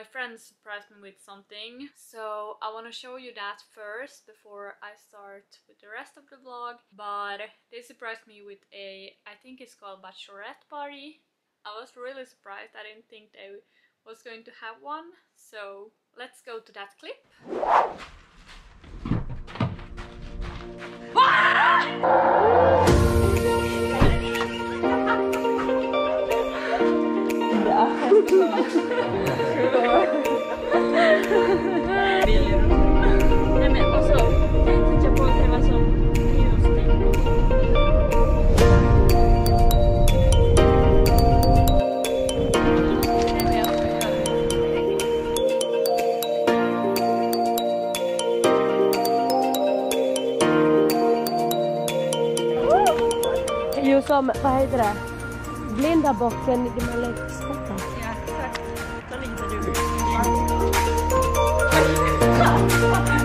my friends surprised me with something. So I want to show you that first before I start with the rest of the vlog. But they surprised me with a, I think it's called bachelorette party. I was really surprised, I didn't think they was going to have one. So let's go to that clip. Nej ju som, vad heter det, blinda bocken i Gmaläxgatan. 大丈夫？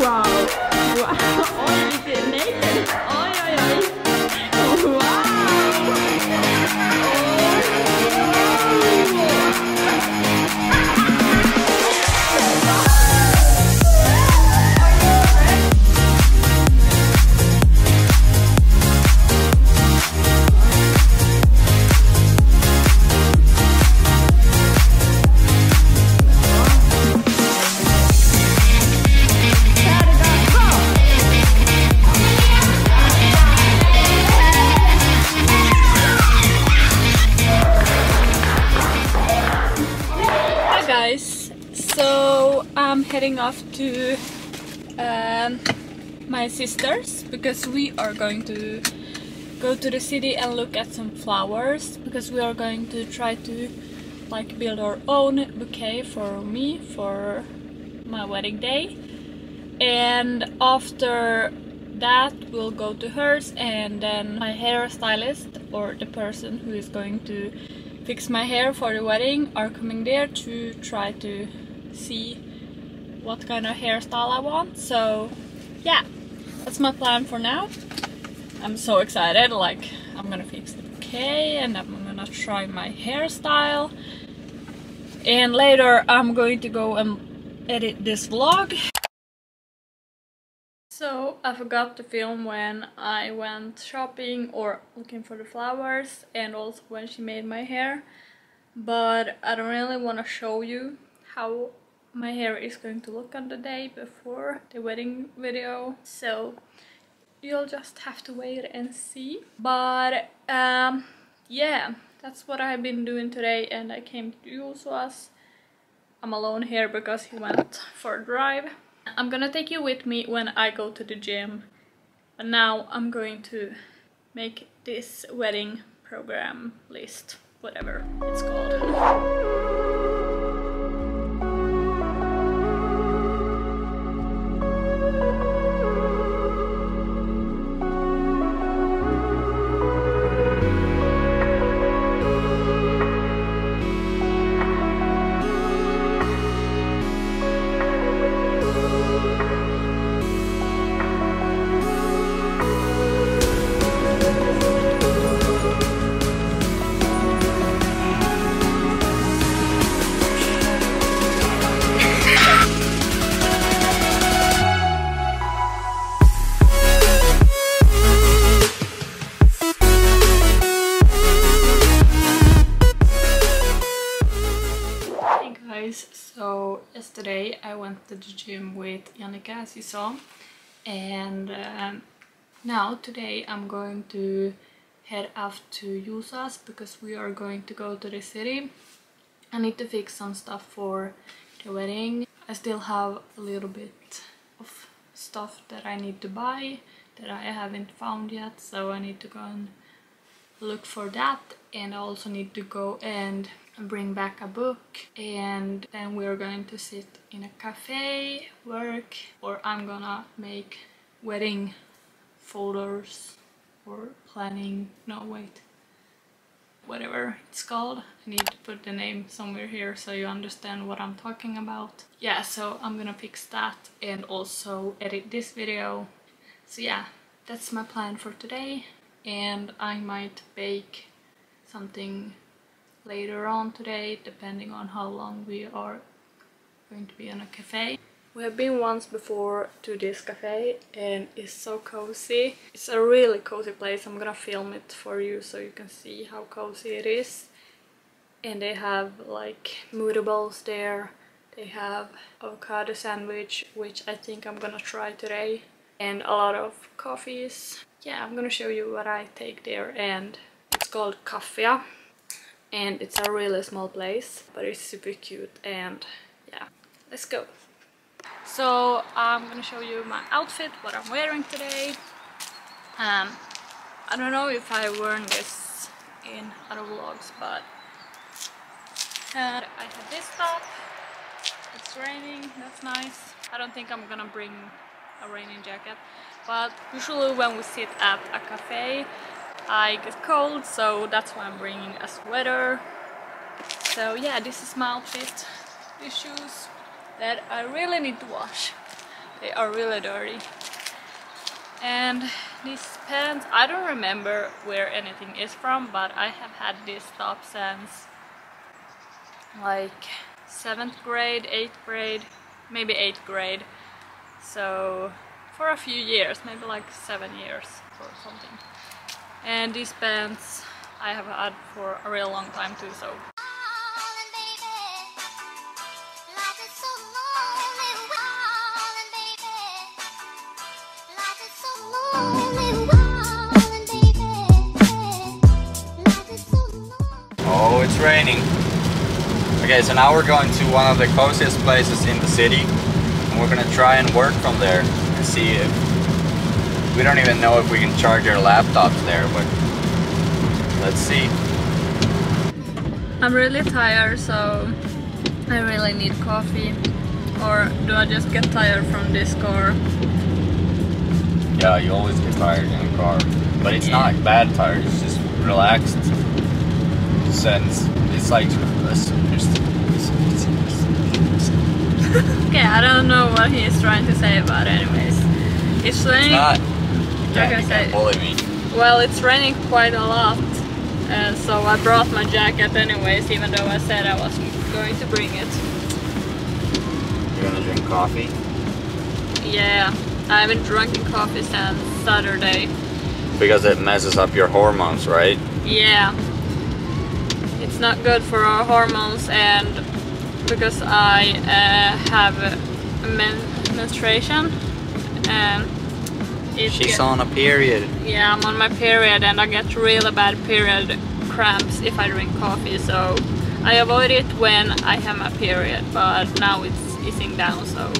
Wow! wow. Oj, lite naked! Oj, oj, oj! Wow! Heading off to um, my sisters because we are going to go to the city and look at some flowers because we are going to try to like build our own bouquet for me for my wedding day. And after that we'll go to hers and then my hairstylist or the person who is going to fix my hair for the wedding are coming there to try to see what kind of hairstyle I want. So yeah, that's my plan for now. I'm so excited, like I'm gonna fix the bouquet and I'm gonna try my hairstyle And later I'm going to go and edit this vlog. So I forgot to film when I went shopping or looking for the flowers and also when she made my hair. But I don't really want to show you how my hair is going to look on the day before the wedding video. So you'll just have to wait and see. But um, yeah, that's what I've been doing today and I came to Josua's. I'm alone here because he went for a drive. I'm gonna take you with me when I go to the gym. But now I'm going to make this wedding program list, whatever it's called. Went to the gym with Jannika as you saw and um, now today I'm going to head off to Josua's because we are going to go to the city. I need to fix some stuff for the wedding. I still have a little bit of stuff that I need to buy that I haven't found yet so I need to go and look for that and I also need to go and bring back a book and then we're going to sit in a cafe, work or I'm gonna make wedding folders or planning, no wait, whatever it's called. I need to put the name somewhere here so you understand what I'm talking about. Yeah, so I'm gonna fix that and also edit this video. So yeah, that's my plan for today and I might bake something later on today depending on how long we are going to be in a cafe. We have been once before to this cafe and it's so cozy. It's a really cozy place. I'm gonna film it for you so you can see how cozy it is. And they have like moody bowls there. They have avocado sandwich which I think I'm gonna try today. And a lot of coffees. Yeah, I'm gonna show you what I take there and it's called Kaffia and it's a really small place but it's super cute and yeah let's go. So i'm gonna show you my outfit what i'm wearing today. Um i don't know if i worn this in other vlogs but and i have this top. It's raining that's nice. I don't think i'm gonna bring a raining jacket but usually when we sit at a cafe I get cold so that's why I'm bringing a sweater. So yeah this is my outfit. These shoes that I really need to wash. They are really dirty. And these pants I don't remember where anything is from but I have had this top since like 7th grade 8th grade maybe 8th grade. So for a few years maybe like 7 years or something and these pants I have had for a real long time too so Oh, it's raining. Okay, so now we're going to one of the coziest places in the city. And we're gonna try and work from there and see if... We don't even know if we can charge our laptops there, but... Let's see. I'm really tired so I really need coffee or do I just get tired from this car? Yeah, you always get tired in a car. But it's Yeah. not bad tired, it's just relaxed. Sense. It's like... Okay, I don't know what he's trying to say about anyways. It's It's not... Like I you said- can't bully me. Well, it's raining quite a lot and so I brought my jacket anyways, even though I said I wasn't going to bring it. You're gonna drink coffee? Yeah, I haven't drunk coffee since Saturday. Because it messes up your hormones, right? Yeah, it's not good for our hormones, and because I uh, have men- menstruation, and it She's get- on a period. Yeah, I'm on my period and I get really bad period cramps if I drink coffee, so I avoid it when I have my period, but now it's easing down, so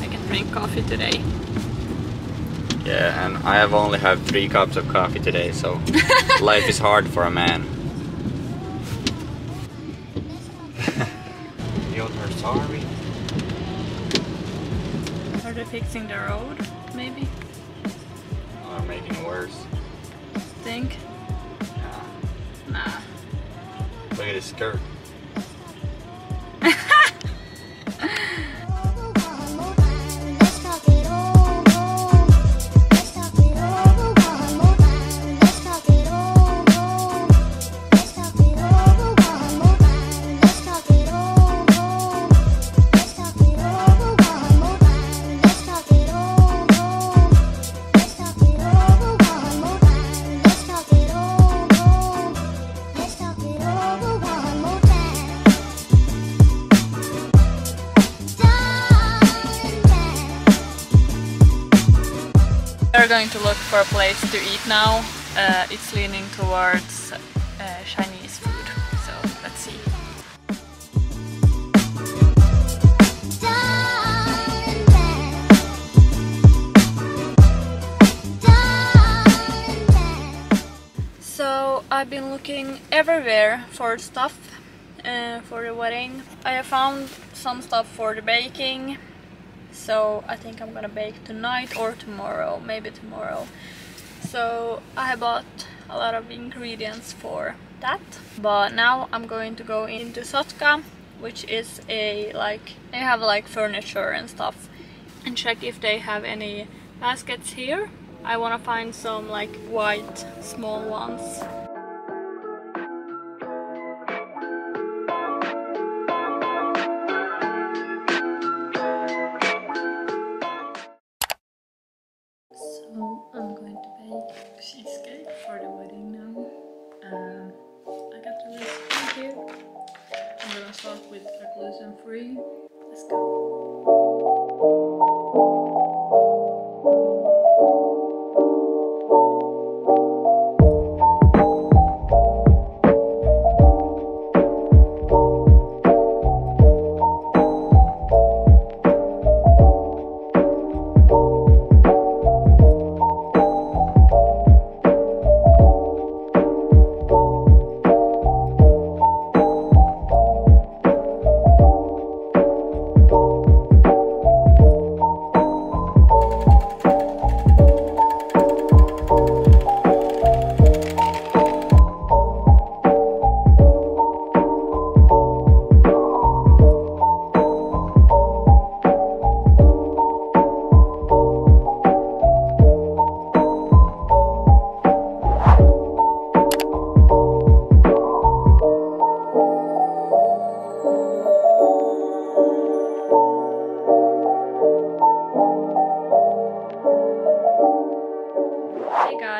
I can drink coffee today. Yeah, and I have only had three cups of coffee today, so life is hard for a man. You're sorry. Are they fixing the road, maybe? Making it worse. Think? Yeah. Nah. Look at his skirt. To eat now. Uh, it's leaning towards uh, Chinese food, so let's see. So I've been looking everywhere for stuff uh, for the wedding. I found some stuff for the baking. So I think I'm gonna bake tonight or tomorrow, maybe tomorrow. So I bought a lot of ingredients for that. But now I'm going to go into Sotka, which is a like they have like furniture and stuff, and check if they have any baskets here. I wanna find some like white small ones. With a gluten free. Let's go.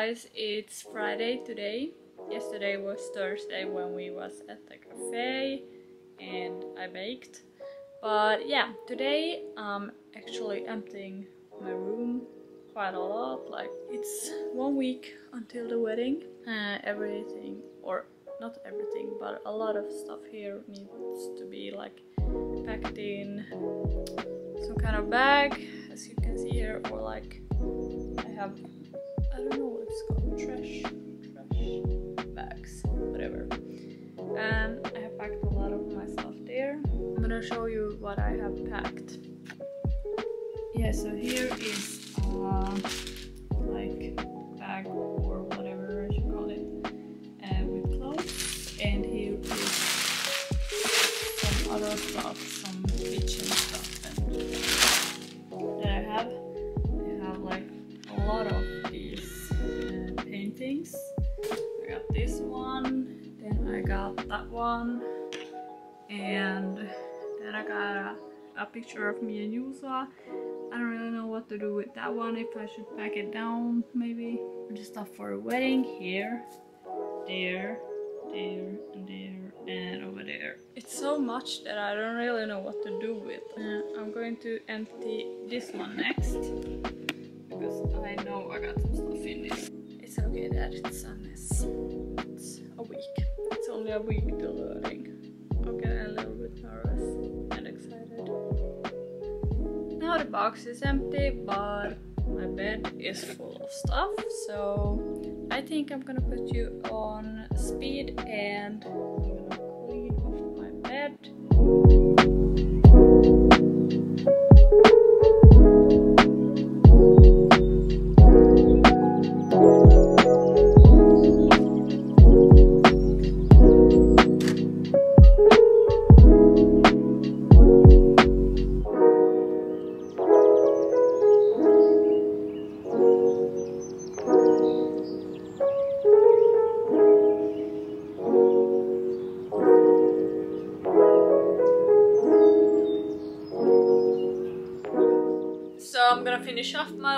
Guys, it's Friday today. Yesterday was Thursday when we was at the cafe and I baked. But yeah, today I'm actually emptying my room quite a lot. Like it's one week until the wedding. Uh, everything, or not everything, but a lot of stuff here needs to be like packed in some kind of bag, as you can see here, or like I have I don't know Trash, trash bags, whatever. And I have packed a lot of my stuff there. I'm gonna show you what I have packed. Yeah, so here is uh, got that one. And then I got a, a picture of me and Josua. I don't really know what to do with that one, if I should pack it down maybe. Just stuff for a wedding here, there, there, and there, and over there. It's so much that I don't really know what to do with. Uh, I'm going to empty this one next because I know I got some stuff in it. It's okay that it's a mess. It's a week. It's only a week till wedding. I'm getting a little bit nervous and excited. Now the box is empty, but my bed is full of stuff, so I think I'm gonna put you on speed and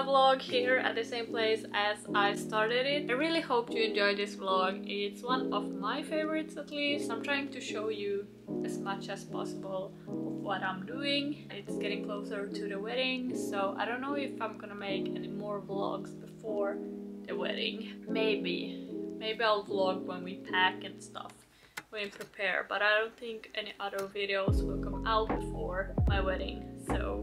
vlog here at the same place as I started it. I really hope you enjoyed this vlog. It's one of my favorites at least. I'm trying to show you as much as possible of what I'm doing. It's getting closer to the wedding, so I don't know if I'm gonna make any more vlogs before the wedding. Maybe. Maybe I'll vlog when we pack and stuff when we prepare, but I don't think any other videos will come out before my wedding. So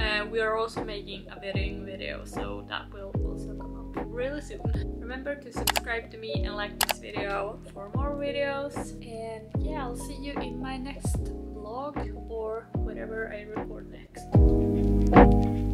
uh, we are also making a wedding video, so that will also come up really soon. Remember to subscribe to me and like this video for more videos. And yeah, I'll see you in my next vlog or whatever I record next.